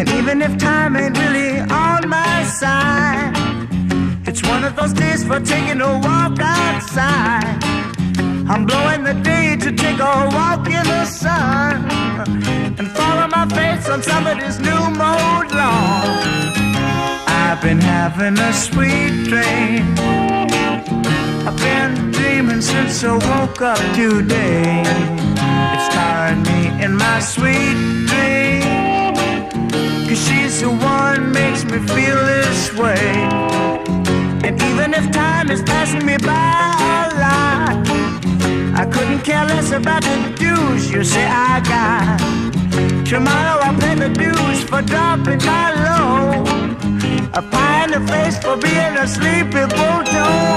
And even if time ain't really on my side, it's one of those days for taking a walk outside. I'm blowing the day to take a walk in the sun and follow my face on somebody's new mode lawn. I've been having a sweet dream. I've been dreaming since I woke up today. It's tiring me in my sweet she's the one makes me feel this way. And even if time is passing me by a lot, I couldn't care less about the dues you say I got. Tomorrow I'll pay the dues for dropping my load. A pie in the face for being a sleepy bulldog.